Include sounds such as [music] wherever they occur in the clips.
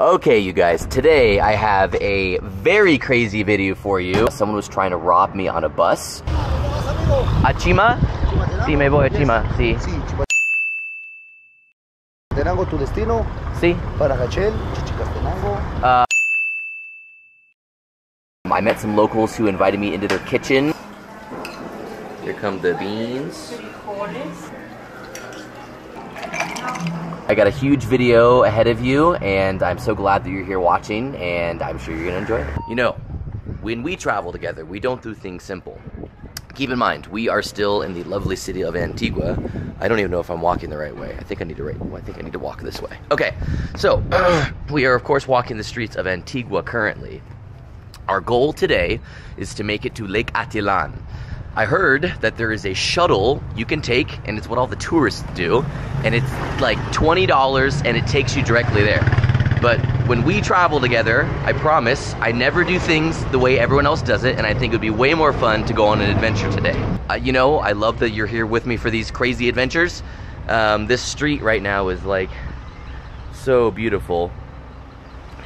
Okay, you guys, today I have a very crazy video for you. Someone was trying to rob me on a bus. A Chima? Sí, me voy a Chima, sí. Sí, Chimaltenango, tu destino, Sí. Panajachel, Chichicastenango. Um, I met some locals who invited me into their kitchen. Here come the beans. I got a huge video ahead of you, and I'm so glad that you're here watching, and I'm sure you're gonna enjoy it. You know, when we travel together, we don't do things simple. Keep in mind, we are still in the lovely city of Antigua. I don't even know if I'm walking the right way. I think I need to right. I think I need to walk this way. Okay, so [clears throat] we are of course walking the streets of Antigua currently. Our goal today is to make it to Lake Atitlán. I heard that there is a shuttle you can take, and it's what all the tourists do, and it's like $20 and it takes you directly there. But when we travel together, I promise I never do things the way everyone else does it, and I think it would be way more fun to go on an adventure today. Uh, you know, I love that you're here with me for these crazy adventures. Um, this street right now is like so beautiful.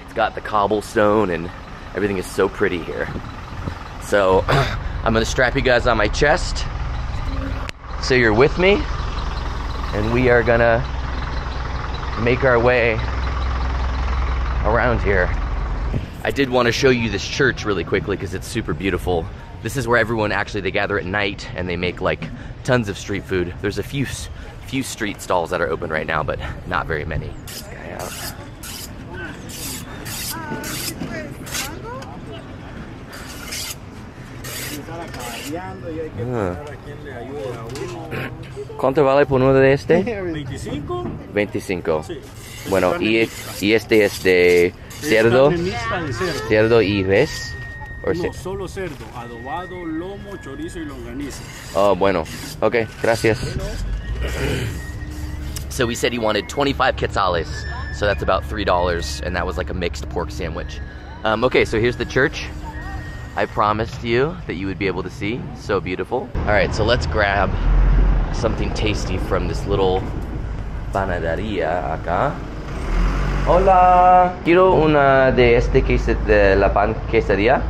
It's got the cobblestone and everything is so pretty here. So [clears throat] I'm gonna strap you guys on my chest so you're with me and we are gonna make our way around here. I did want to show you this church really quickly because it's super beautiful. This is where everyone actually they gather at night and they make like tons of street food. There's a few few street stalls that are open right now, but not very many. This guy out. Ah. ¿Cuánto vale por uno de este? 25. 25. Sí. Bueno, y, mixta. y este es de cerdo, carne mixta de cerdo. cerdo y res. No, ce- solo cerdo, adobado, lomo, chorizo y longaniza. Oh, bueno. Okay, gracias. So we said he wanted 25 quetzales. So that's about $3. And that was like a mixed pork sandwich. Um, okay, so here's the church. I promised you that you would be able to see. So beautiful. All right, so let's grab something tasty from this little panadería acá. Hola. Quiero una de este queso de la pan quesadilla,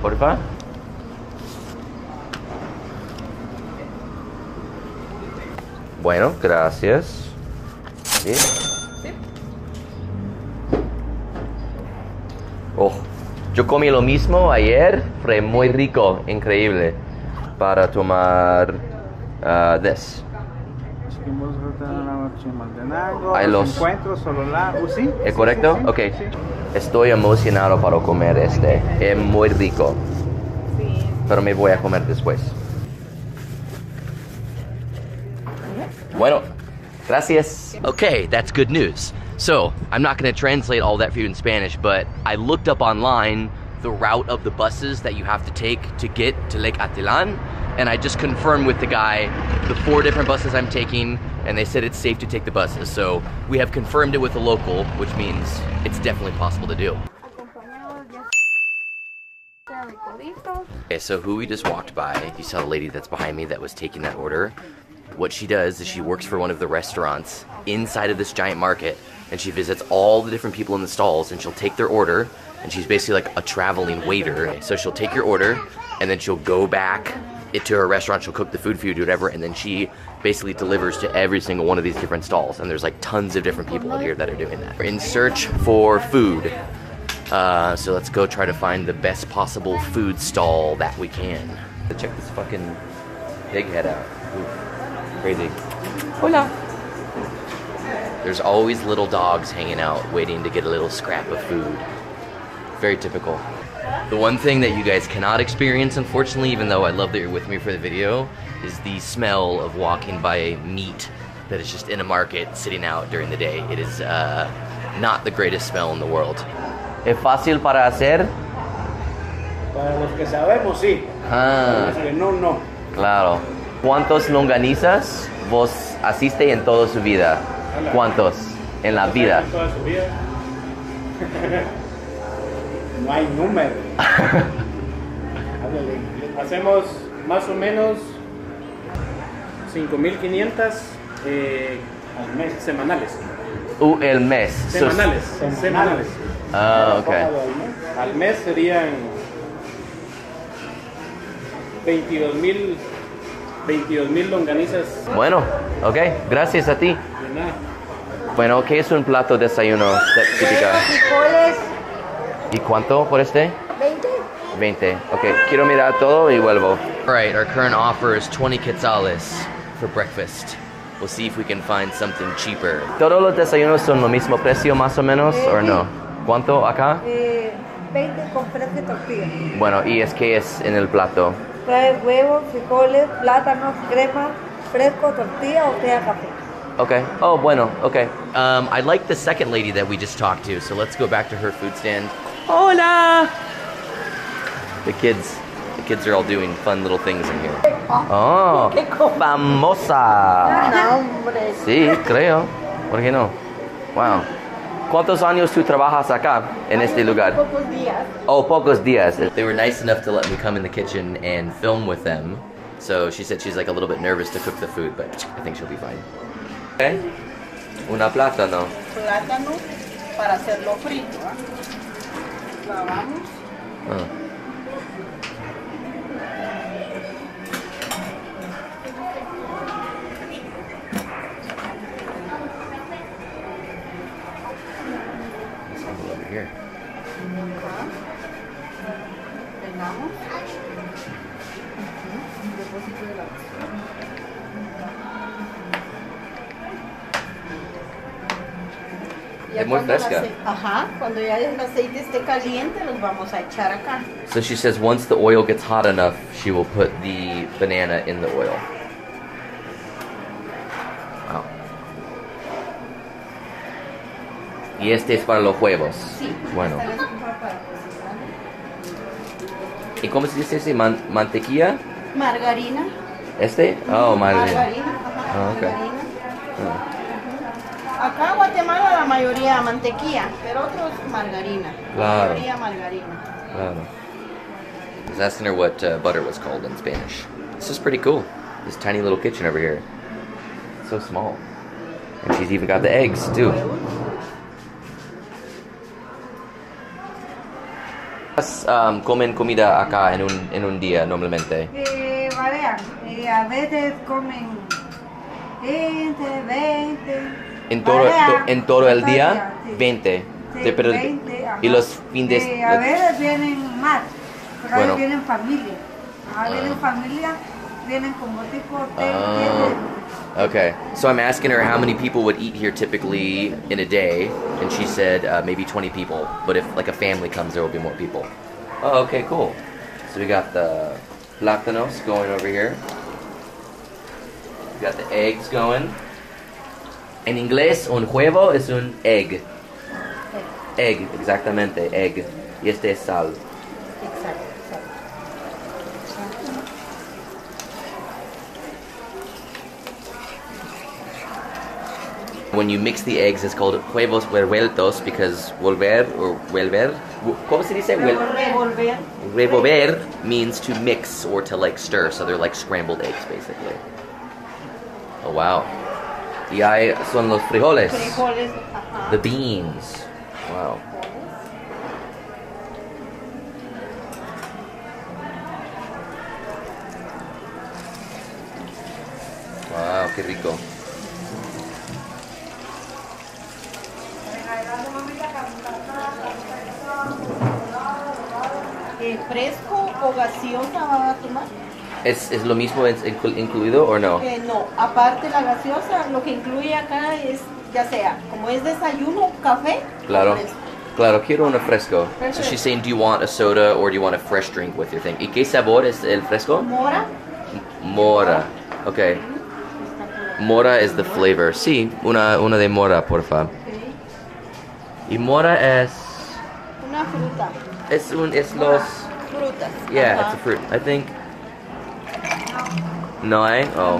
porfa. Bueno, gracias. ¿Sí? Oh, yo comí lo mismo ayer, fue muy rico, increíble, para tomar ah, this. Ahí los- encuentros solo la. ¿Uh, sí? ¿Es correcto? sí, sí, ok. sí. Estoy emocionado para comer este. Es muy rico. Pero me voy a comer después. Bueno, gracias. Okay, that's good news. So, I'm not going to translate all that for you in Spanish, but I looked up online the route of the buses that you have to take to get to Lake Atitlán, and I just confirmed with the guy the four different buses I'm taking, and they said it's safe to take the buses. So, we have confirmed it with a local, which means it's definitely possible to do. Okay, so who we just walked by, you saw the lady that's behind me that was taking that order. What she does is she works for one of the restaurants inside of this giant market and she visits all the different people in the stalls and she'll take their order and she's basically like a traveling waiter. So she'll take your order and then she'll go back it to her restaurant, she'll cook the food for you, do whatever, and then she basically delivers to every single one of these different stalls. And there's like tons of different people here that are doing that. We're in search for food. Uh, so let's go try to find the best possible food stall that we can. Check this fucking pig head out. Ooh, crazy. Hola. There's always little dogs hanging out waiting to get a little scrap of food. Very typical. The one thing that you guys cannot experience, unfortunately, even though I love that you're with me for the video, is the smell of walking by meat that is just in a market sitting out during the day. It is uh, not the greatest smell in the world. ¿Es fácil para hacer? Para los que sabemos, sí. Ah, Los que no, no. claro. ¿Cuántos longanizas vos asiste en toda su vida? ¿Cuántos en la vida? [laughs] No hay número. [laughs] Hacemos más o menos 5.500 eh, al mes semanales. Uh, el mes. Semanales. Semanales. Ah, okay. Al mes serían 22 mil 22 mil longanizas. Bueno, ok, gracias a ti. Bueno, ¿qué es un plato de desayuno t- típica? frijoles, ¿Y cuánto por este? 20. 20. Ok, quiero mirar todo y vuelvo. Alright, our current offer is 20 quetzales for breakfast. We'll see if we can find something cheaper. ¿Todos los desayunos son lo mismo precio más o menos o no? ¿Cuánto acá? Eh, 20 con fresco y tortilla. Bueno, ¿y es que es en el plato? Trae huevos, frijoles, plátanos, crema, fresco, tortilla o sea café. Okay. Oh, bueno. Okay. Um, I like the second lady that we just talked to, so let's go back to her food stand. Hola. The kids, the kids are all doing fun little things in here. Oh, famosa. Sí, creo. ¿Por qué no? Wow. ¿Cuántos años tú trabajas acá en este lugar? Pocos días. Oh, pocos días. They were nice enough to let me come in the kitchen and film with them. So she said she's like a little bit nervous to cook the food, but I think she'll be fine. Okay. Una plátano. plátano para hacerlo frito. ¿ah? Lavamos. Ah. Muy fresca. Ajá, cuando ya el aceite esté caliente, los vamos a echar acá. So she says once the oil gets hot enough, she will put the banana in the oil. Wow. Y este es para los huevos. Sí. Bueno. esta es la estufa para cocinar. ¿Y cómo se dice ese? Man- ¿Mantequilla? Margarina. ¿Este? Oh, margarina. Margarina. Ajá, Ah, ok. margarina. Ah, Acá en Guatemala la mayoría mantequilla, pero otros margarina. Claro. La mayoría margarina. claro. I was asking her what uh, butter was called in Spanish. This is pretty cool. This tiny little kitchen over here. So small. And she's even got the eggs, too. Um, comen comida acá en un, en un día normalmente. Eh, varían. Eh, a veces comen 20, 20. En todo, to- en todo el día, Varía, 20. Sí, De- pero- 20, ajá. y los fines... Eh, a veces vienen más, pero Bueno. vienen familia. A veces vienen Ah. familia, vienen como tipo Oh. Okay. So I'm asking her how many people would eat here typically in a day, and she said uh, maybe 20 people. But if like a family comes, there will be more people. Oh, okay, cool. So we got the plátanos going over here. We got the eggs going. En inglés, un huevo es un egg. Egg, exactamente, egg. Y este es sal. Exacto. When you mix the eggs, it's called huevos revueltos because volver or volver. ¿Cómo se dice? Revolver. Revolver means to mix or to like stir, so they're like scrambled eggs basically. Oh wow. Y ahí son los frijoles. Frijoles. Ajá. The beans. Wow. Wow, qué rico. Eh, ¿Fresco o gaseosa va a tomar? ¿Es, es lo mismo es inclu- incluido o no? Eh, no, aparte la gaseosa, lo que incluye acá es, ya sea, como es desayuno, café. Claro. Claro, quiero un fresco. So she's saying, do you want a soda or do you want a fresh drink with your thing? ¿Y qué sabor es el fresco? Mora. Mora. Okay. Mora is the flavor. Sí, una, una de mora, porfa. Ok. Y mora es... Una fruta. Es un... Es los... Frutas. Yeah, Ajá. it's a fruit. I think... No hay? Oh.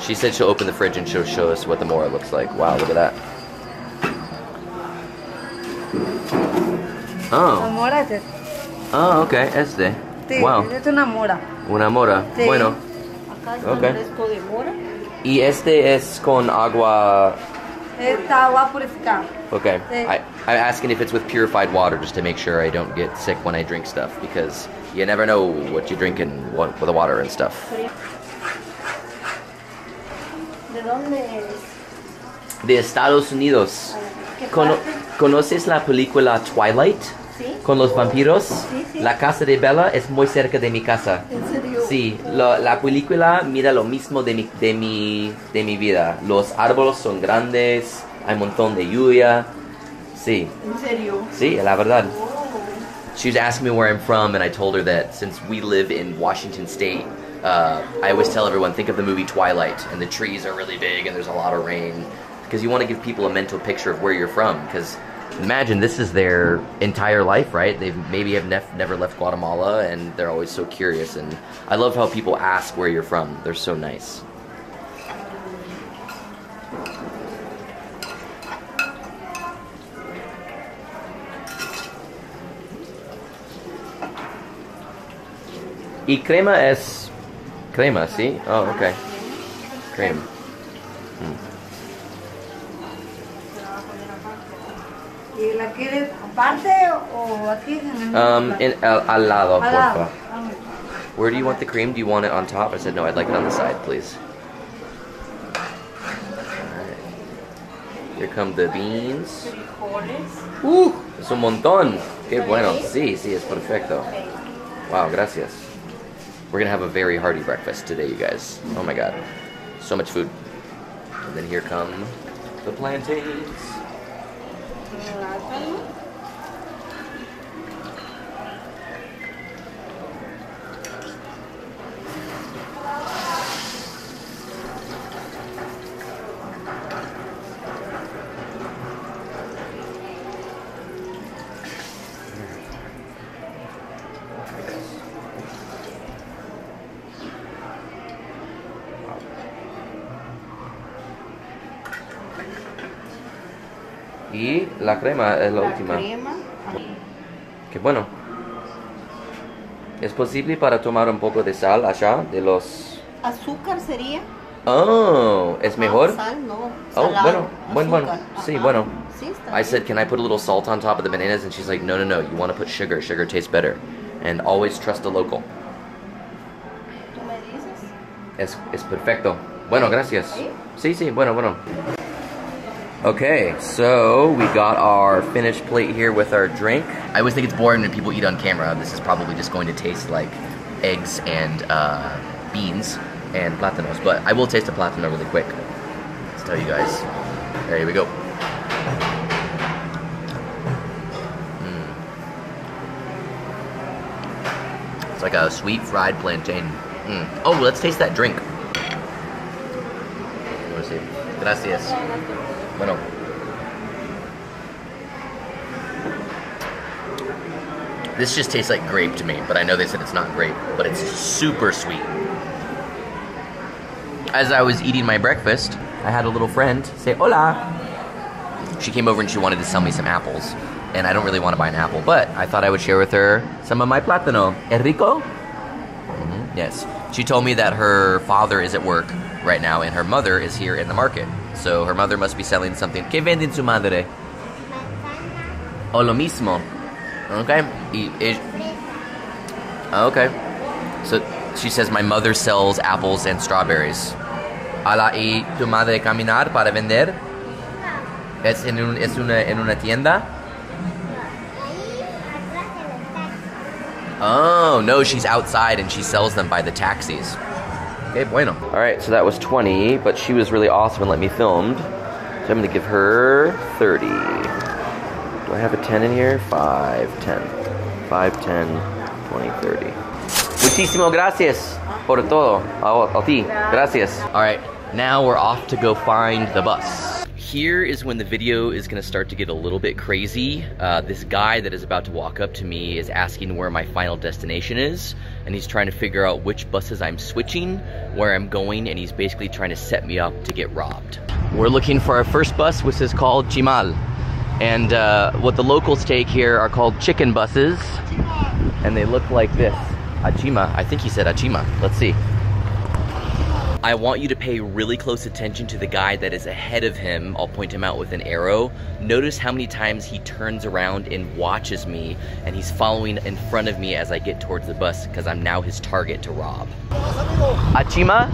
She said she'll open the fridge and she'll show us what the mora looks like. Wow, look at that. Oh. Oh, okay. Este. Wow. es una mora. Una mora. Bueno. Acá está Ok. el fresco de mora. Y este es con agua. Esta agua purificada. Okay. I, I'm asking if it's with purified water just to make sure I don't get sick when I drink stuff because you never know what you drink and what with the water and stuff. ¿De dónde es? De Estados Unidos. ¿Qué parte? ¿Conoces la película Twilight? ¿Sí? Con los vampiros. Sí, sí. La casa de Bella es muy cerca de mi casa. ¿En serio? Sí, lo- la película mira lo mismo de mi, de, mi, de mi vida. Los árboles son grandes, hay un montón de lluvia. Sí, ¿En serio? sí, la verdad. She was asking me where I'm from, and I told her that since we live in Washington State, uh, I always tell everyone think of the movie Twilight, and the trees are really big and there's a lot of rain, because you want to give people a mental picture of where you're from. Because imagine this is their entire life, right? They maybe have nef- never left Guatemala, and they're always so curious. And I love how people ask where you're from. They're so nice. Y crema es crema, ¿sí? Oh, okay. Cream. Hmm. ¿Y la quieres aparte o aquí en el Um, in, al, al lado, Al lado. porfa. Where do you want the cream? Do you want it on top? I said no, I'd like it on the side, please. Here come the beans. ¡Uh! Es un montón. Qué bueno. Sí, sí, es perfecto. Wow, gracias. We're gonna have a very hearty breakfast today, you guys. Oh my god. So much food. And then here come the plantains. Plátano. Y la crema es la, La última. crema. Qué bueno. ¿Es posible para tomar un poco de sal allá de los... Azúcar sería. Oh, ¿es Ajá, mejor? Sal, no. Oh, bueno, bueno, bueno. Sí, Ajá. bueno. Sí, I said, can I put a little salt on top of the bananas? And she's like, no, no, no. You want to put sugar. Sugar tastes better. And always trust a local. ¿Tú me dices? Es, es perfecto. Bueno, gracias. ¿Sí? Sí, sí, bueno, bueno. Okay, so we got our finished plate here with our drink. I always think it's boring when people eat on camera. This is probably just going to taste like eggs and uh, beans and platanos, but I will taste a platano really quick. Let's tell you guys. There we go. Mm. It's like a sweet fried plantain. Mm. Oh, let's taste that drink. Gracias. Bueno. This just tastes like grape to me, but I know they said it's not grape, but it's super sweet. As I was eating my breakfast, I had a little friend say, Hola. She came over and she wanted to sell me some apples, and I don't really want to buy an apple, but I thought I would share with her some of my plátano. ¿Es rico? Mhm, Yes. She told me that her father is at work right now and her mother is here in the market. So her mother must be selling something. ¿Qué venden su madre? O lo mismo. Okay. Y- ah, okay. So she says my mother sells apples and strawberries. Ala y tu madre caminar para vender? Es en, un- es una, en una tienda? Oh, no, she's outside and she sells them by the taxis. Okay, bueno. All right, so that was 20, but she was really awesome and let me film. So I'm to give her 30. Do I have a 10 in here? 5, 10. 5, 10, 20, 30. Muchísimo gracias por todo. A, a ti. Gracias. All right, now we're off to go find the bus. Here is when the video is gonna start to get a little bit crazy. Uh, this guy that is about to walk up to me is asking where my final destination is, and he's trying to figure out which buses I'm switching, where I'm going, and he's basically trying to set me up to get robbed. We're looking for our first bus, which is called Chimal. And uh, what the locals take here are called chicken buses, and they look like this. Achima, I think he said Achima. Let's see. I want you to pay really close attention to the guy that is ahead of him. I'll point him out with an arrow. Notice how many times he turns around and watches me, and he's following in front of me as I get towards the bus because I'm now his target to rob. A Chima?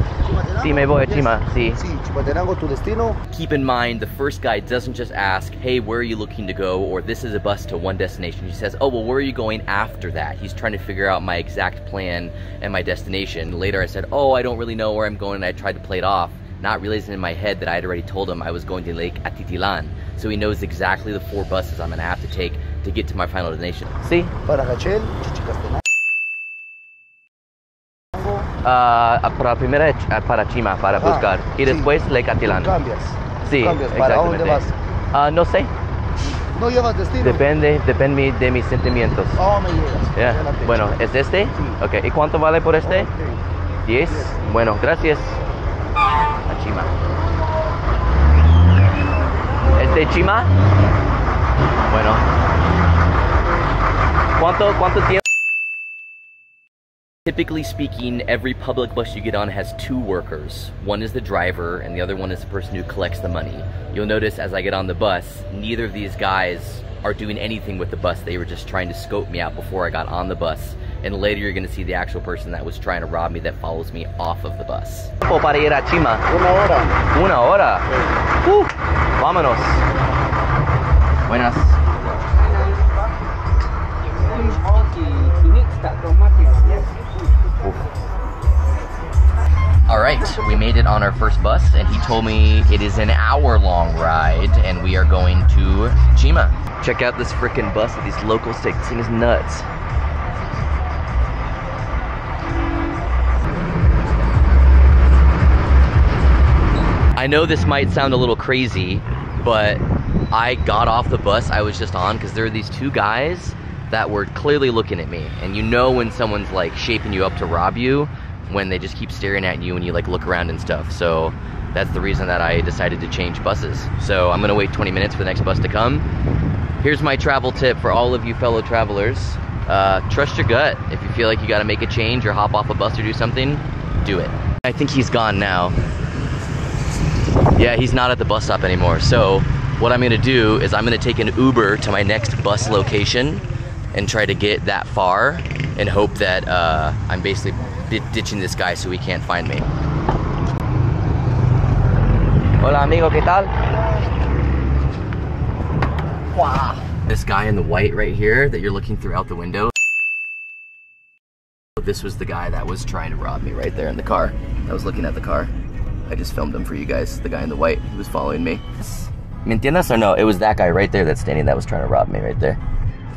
Sí, me voy a Chima, sí. Sí, Chimaltenango, tu destino. Keep in mind, the first guy doesn't just ask, hey, where are you looking to go? Or this is a bus to one destination. He says, oh, well, where are you going after that? He's trying to figure out my exact plan and my destination. Later, I said, oh, I don't really know where I'm going, and I tried to play it off, not realizing in my head that I had already told him I was going to Lake Atitlán. So he knows exactly the four buses I'm gonna have to take to get to my final destination. See? Para. Uh, para primera uh, para Chima, para buscar. Ah, y sí. después Lake Atitlán. Cambias. Sí, Cambias. ¿Para dónde exactamente. vas? Uh, no sé, No llevas destino. depende, depende de mis sentimientos. Oh, me llegas. Adelante. Bueno, ¿es este? Sí. Ok, ¿y cuánto vale por este? Ok. 10. Bueno, gracias. A Chima. ¿Es Chima? Bueno. ¿Cuánto, cuánto tiempo? Typically speaking, every public bus you get on has two workers. One is the driver, and the other one is the person who collects the money. You'll notice as I get on the bus, neither of these guys are doing anything with the bus. They were just trying to scope me out before I got on the bus. And later you're gonna see the actual person that was trying to rob me that follows me off of the bus. para ir a Chima? Una hora. Una hora. Uh, vámonos. Buenas. All right, we made it on our first bus, and he told me it is an hour long ride, and we are going to Chima. Check out this freaking bus that these locals take. This thing is nuts. I know this might sound a little crazy, but I got off the bus I was just on because there are these two guys that were clearly looking at me. And you know when someone's like shaping you up to rob you when they just keep staring at you and you like look around and stuff. So that's the reason that I decided to change buses. So I'm gonna wait 20 minutes for the next bus to come. Here's my travel tip for all of you fellow travelers. Uh, trust your gut. If you feel like you gotta make a change or hop off a bus or do something, do it. I think he's gone now. Yeah, he's not at the bus stop anymore. So what I'm gonna do is I'm gonna take an Uber to my next bus location and try to get that far and hope that uh, I'm basically ditching this guy so he can't find me. Hola amigo, ¿qué tal? Wow. This guy in the white right here that you're looking through out the window. This was the guy that was trying to rob me right there in the car. I was looking at the car. I just filmed him for you guys. The guy in the white who was following me. ¿Me entiendes or no? It was that guy right there that's standing that was trying to rob me right there.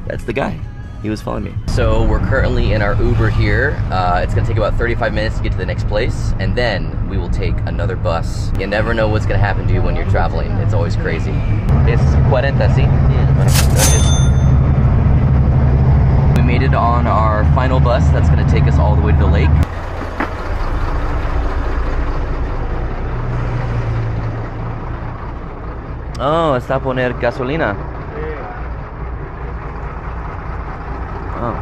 That's the guy. He was following me. So we're currently in our Uber here. Uh, it's gonna take about 35 minutes to get to the next place, and then we will take another bus. You never know what's gonna happen to you when you're traveling. It's always crazy. It's 40, sí? Bueno, gracias. We made it on our final bus that's gonna take us all the way to the lake. Oh, está a poner gasolina. Oh.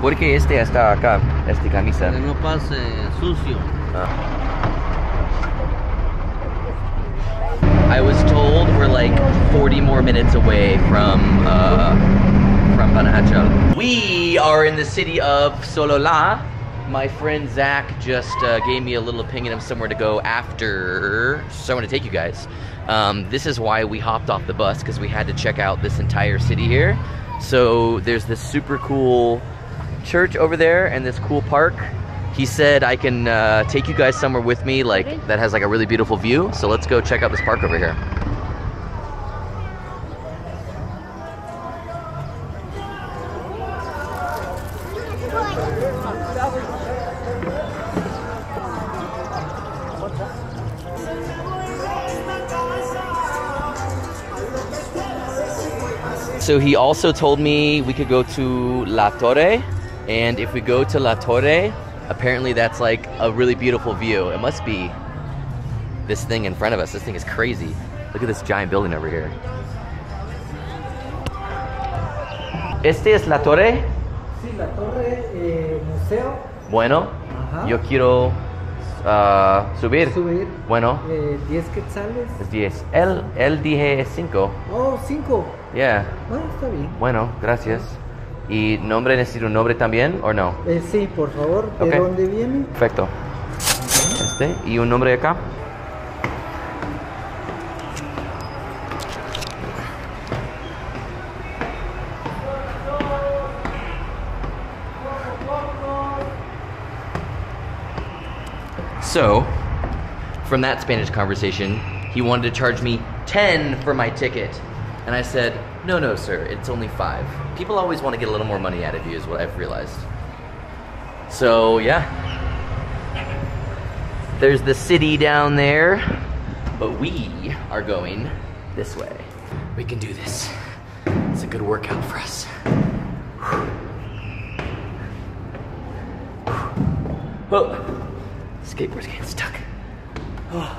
¿Por qué este está acá, este camisa? Que no pase sucio. I was told we're like 40 more minutes away from uh, from Panahacha. We are in the city of Solola. My friend Zach just uh, gave me a little opinion of somewhere to go after, so I'm going to take you guys. Um, this is why we hopped off the bus because we had to check out this entire city here. So there's this super cool church over there and this cool park. He said I can uh, take you guys somewhere with me, like that has like a really beautiful view. So let's go check out this park over here. So he also told me we could go to La Torre, and if we go to La Torre, apparently that's like a really beautiful view. It must be this thing in front of us. This thing is crazy. Look at this giant building over here. Este es La Torre. Sí, la torre eh, museo. Bueno, Ajá. yo quiero ah, subir. Subir. Bueno, Eh, 10 quetzales. es 10. Él, él dije 5. Oh, 5. Yeah. Bueno, está bien. Bueno, gracias. ¿Y nombre necesito un nombre también o no? Eh, sí, por favor. ¿De dónde viene? Perfecto. Este, ¿y un nombre acá? So, from that Spanish conversation, he wanted to charge me 10 for my ticket. And I said, no, no, sir, it's only five. People always want to get a little more money out of you, is what I've realized. So, yeah. There's the city down there, but we are going this way. We can do this. It's a good workout for us. Oh, skateboard's getting stuck. Oh.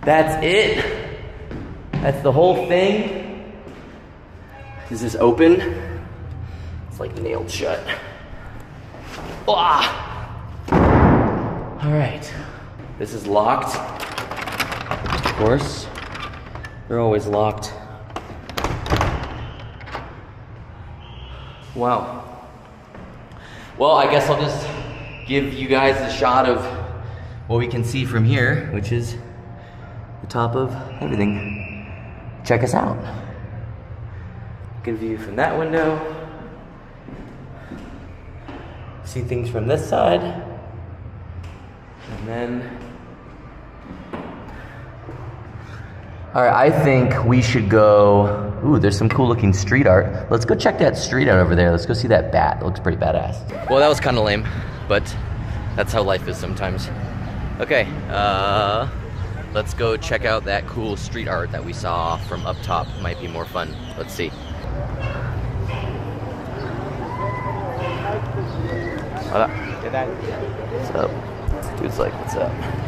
That's it. That's the whole thing. Is this open? It's like nailed shut. Ah! All right. This is locked. Of course. They're always locked. Wow. Well, I guess I'll just give you guys a shot of what we can see from here, which is the top of everything. Check us out. Good view from that window. See things from this side. And then. Alright, I think we should go. Ooh, there's some cool looking street art. Let's go check that street out over there. Let's go see that bat. It looks pretty badass. Well, that was kind of lame, but that's how life is sometimes. Okay, uh, let's go check out that cool street art that we saw from up top. Might be more fun. Let's see. Hola. What's up? Dude's like, what's up?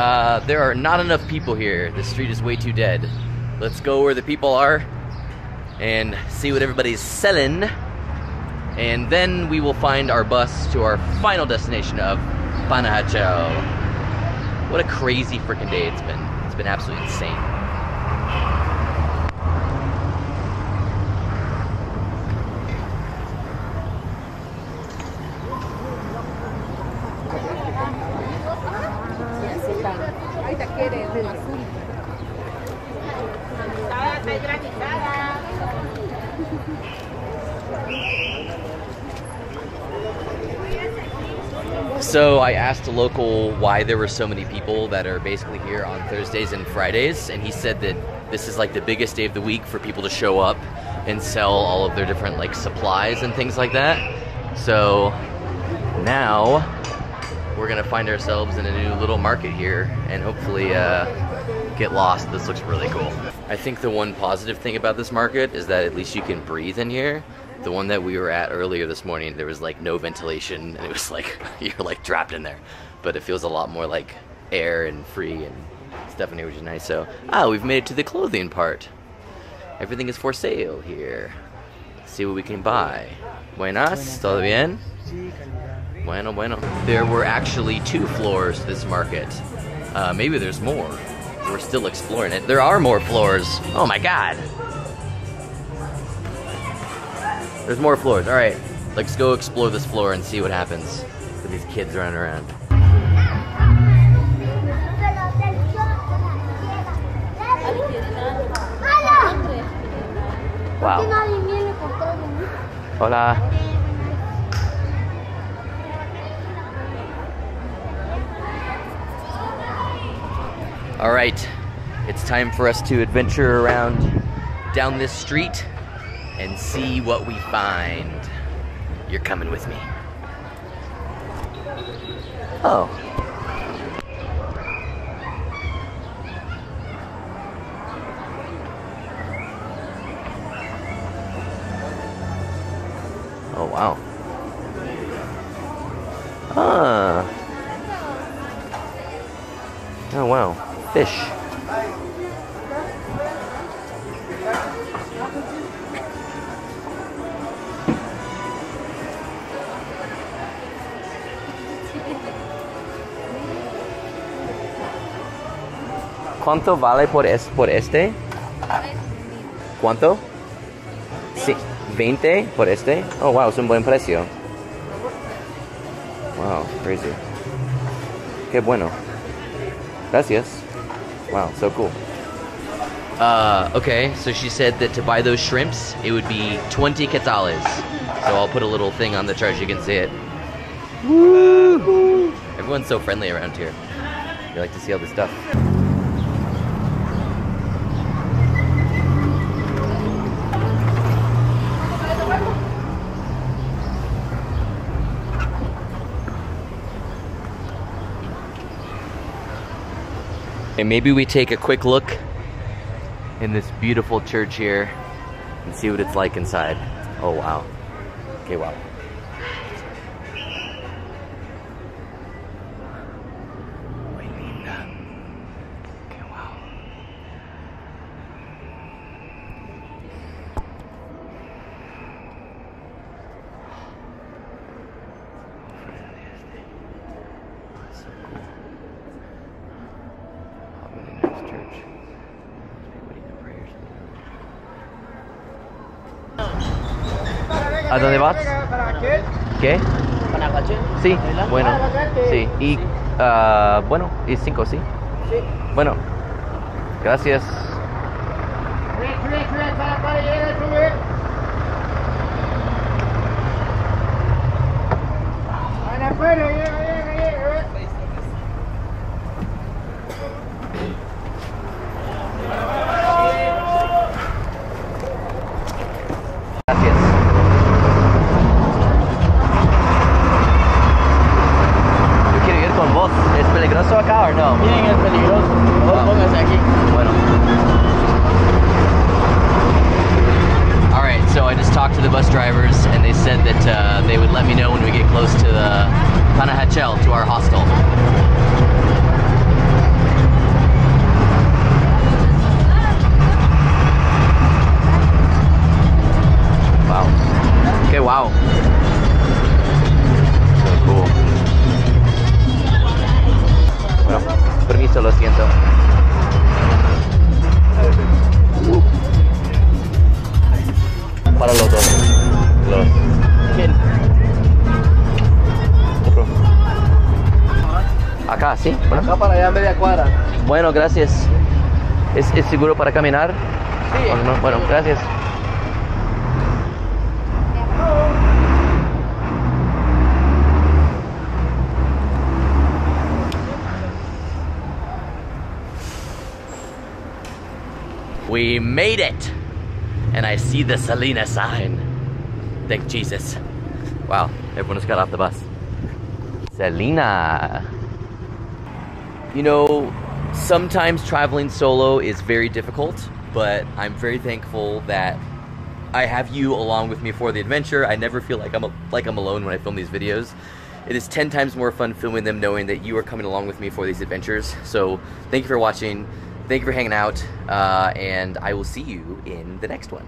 Uh, there are not enough people here. The street is way too dead. Let's go where the people are and see what everybody's selling. And then we will find our bus to our final destination of Panajachel. What a crazy freaking day it's been. It's been absolutely insane. So I asked a local why there were so many people that are basically here on Thursdays and Fridays, and he said that this is like the biggest day of the week for people to show up and sell all of their different like supplies and things like that. So now we're gonna find ourselves in a new little market here and hopefully uh, get lost. This looks really cool. I think the one positive thing about this market is that at least you can breathe in here. The one that we were at earlier this morning, there was like no ventilation and it was like [laughs] you're like trapped in there. But it feels a lot more like air and free and stuff in here, which is nice. So, ah, we've made it to the clothing part. Everything is for sale here. Let's see what we can buy. Buenas, todo bien? Bueno, bueno. There were actually two floors to this market. Uh, maybe there's more. We're still exploring it. There are more floors. Oh my god. There's more floors. All right, let's go explore this floor and see what happens with these kids running around. Wow. Hola. All right, it's time for us to adventure around down this street and see what we find. You're coming with me. Oh. Oh, wow. Ah. Oh, wow. Fish. ¿Cuánto vale por, es, por este? ¿Cuánto? Sí, 20 por este. Oh, wow, es un buen precio. Wow, crazy. Qué bueno. Gracias. Wow, so cool. Uh, okay, so she said that to buy those shrimps, it would be 20 quetzales. So I'll put a little thing on the chart so you can see it. Woo! Everyone's so friendly around here. You like to see all this stuff. And maybe we take a quick look in this beautiful church here and see what it's like inside. Oh wow. Okay, wow. ¿A dónde vas? ¿Qué? Sí, bueno, sí. Y, ah, bueno, y cinco, sí. Bueno, gracias. Gracias. Vos. ¿Es peligroso acá o no? Miren el peligroso. Mejor Ah. póngase aquí. Bueno. All right, so I just talked to the bus drivers, and they said that uh, they would let me know when we get close to the Panajachel, to our hostel. Wow. Okay, wow. So cool. Bueno, permiso, lo siento. Para los dos. Los. ¿Quién? Acá, sí. Bueno, Acá para allá media cuadra. bueno gracias. ¿Es, es seguro para caminar? Sí. Bueno, gracias. We made it! And I see the Selina sign. Thank Jesus. Wow, everyone just got off the bus. Selina. You know, sometimes traveling solo is very difficult, but I'm very thankful that I have you along with me for the adventure. I never feel like I'm a, like I'm alone when I film these videos. It is 10 times more fun filming them knowing that you are coming along with me for these adventures. So, thank you for watching. Thank you for hanging out, uh, and I will see you in the next one.